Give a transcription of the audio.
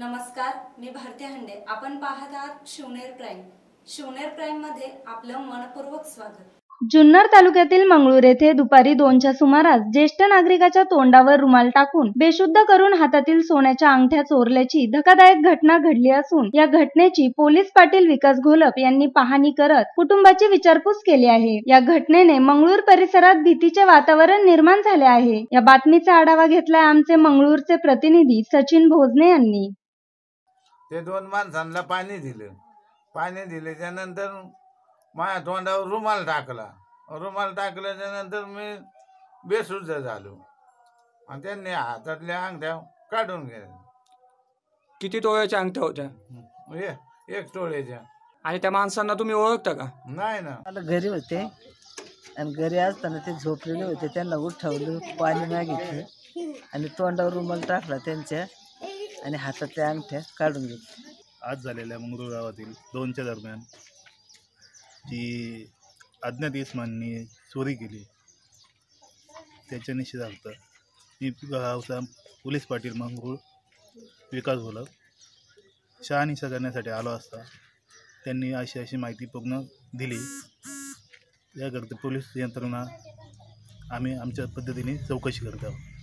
नमस्कार मी भारती हंडे. आपण पाहत आहात शिवनेर प्राईम. शिवनेर प्राईममध्ये आपलं मनपूर्वक स्वागत. जुन्नर तालुक्यातील मंगळूर येथे दुपारी दोनच्या सुमारास ज्येष्ठ नागरिकाच्या तोंडावर रुमाल टाकून बेशुद्ध करून हातातील सोन्याच्या अंगठ्या चोरल्याची धक्कादायक घटना घडली असून या घटनेची पोलीस पाटील विकास घोलप यांनी पाहणी करत कुटुंबाची विचारपूस केली आहे. या घटनेने मंगळूर परिसरात भीतीचे वातावरण निर्माण झाले आहे. या बातमीचा आढावा घेतलाय आमचे मंगळूरचे प्रतिनिधी सचिन भोजने यांनी. ते दोन माणसांना पाणी दिलं. पाणी दिल्याच्या नंतर माझ्या तोंडावर रुमाल टाकला. रुमाल टाकल्याच्या नंतर मी बेशुद्ध झालो. आणि त्यांनी हातातल्या अंगठ्या काढून गेल्या किती तोळ्याच्या अंगठ्या होत्या? हे एक टोळ्याच्या. आणि त्या माणसांना तुम्ही ओळखता का? नाही ना. मला घरी होते. आणि घरी असताना ते झोपलेले होते. त्यांना उठवलं पाणी मागितलं. आणि तोंडावर रुमाल टाकला त्यांच्या. आणि हातातल्या अंगठ्या काढून घेतल्या आज झालेल्या मंगरूळ गावातील दोनच्या दरम्यान जी अज्ञात इस्मांनी चोरी केली त्याच्या निषेधार्थ मी गावचा पोलीस पाटील मंगरूळ विकास बोलत शहानिशा करण्यासाठी आलो असता त्यांनी अशी अशी माहिती पूर्ण दिली. याकरता पोलीस यंत्रणा आम्ही आमच्या पद्धतीने चौकशी करत आहोत.